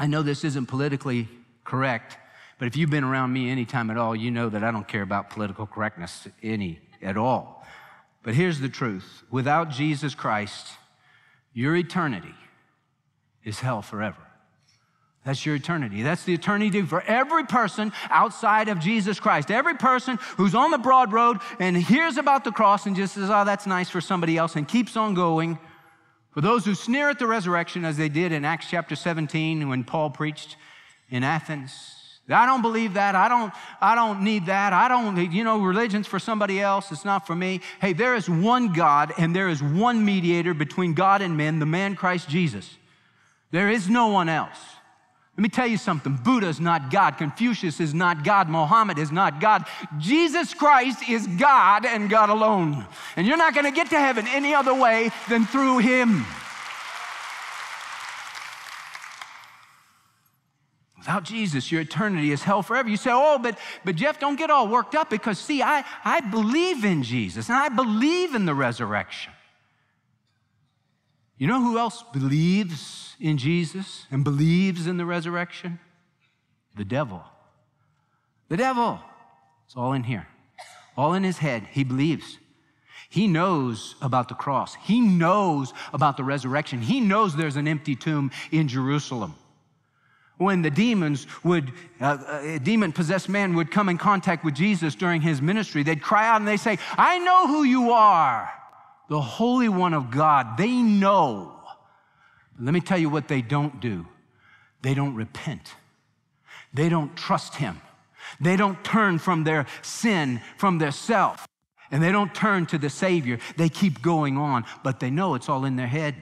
I know this isn't politically correct, but if you've been around me any time at all, you know that I don't care about political correctness any at all. But here's the truth without Jesus Christ, your eternity is hell forever. That's your eternity. That's the eternity for every person outside of Jesus Christ. Every person who's on the broad road and hears about the cross and just says, oh, that's nice for somebody else and keeps on going. For those who sneer at the resurrection, as they did in Acts chapter 17 when Paul preached in Athens, I don't believe that. I don't, I don't need that. I don't, you know, religion's for somebody else. It's not for me. Hey, there is one God and there is one mediator between God and men, the man Christ Jesus. There is no one else. Let me tell you something Buddha is not God, Confucius is not God, Mohammed is not God. Jesus Christ is God and God alone. And you're not going to get to heaven any other way than through Him. Without Jesus, your eternity is hell forever. You say, oh, but, but Jeff, don't get all worked up because, see, I, I believe in Jesus and I believe in the resurrection. You know who else believes in Jesus and believes in the resurrection? The devil. The devil. It's all in here, all in his head. He believes. He knows about the cross. He knows about the resurrection. He knows there's an empty tomb in Jerusalem when the demons would, uh, a demon possessed man would come in contact with Jesus during his ministry, they'd cry out and they'd say, I know who you are, the Holy One of God. They know. Let me tell you what they don't do they don't repent, they don't trust Him, they don't turn from their sin, from their self. And they don't turn to the Savior. They keep going on, but they know it's all in their head.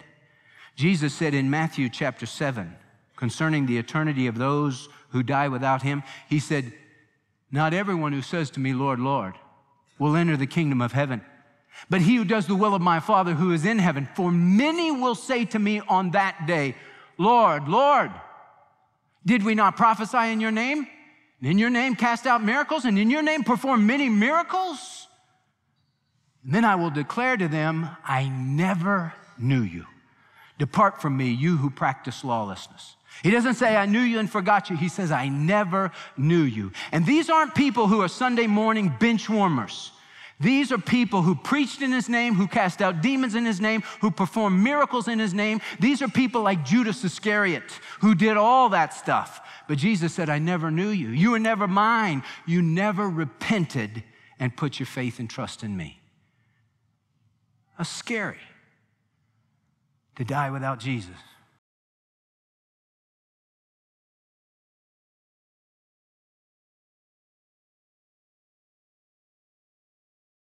Jesus said in Matthew chapter 7, concerning the eternity of those who die without him, he said, Not everyone who says to me, Lord, Lord, will enter the kingdom of heaven, but he who does the will of my Father who is in heaven. For many will say to me on that day, Lord, Lord, did we not prophesy in your name? And in your name cast out miracles, and in your name perform many miracles? And then I will declare to them, I never knew you. Depart from me, you who practice lawlessness. He doesn't say, I knew you and forgot you. He says, I never knew you. And these aren't people who are Sunday morning bench warmers. These are people who preached in his name, who cast out demons in his name, who performed miracles in his name. These are people like Judas Iscariot who did all that stuff. But Jesus said, I never knew you. You were never mine. You never repented and put your faith and trust in me. That's scary to die without Jesus.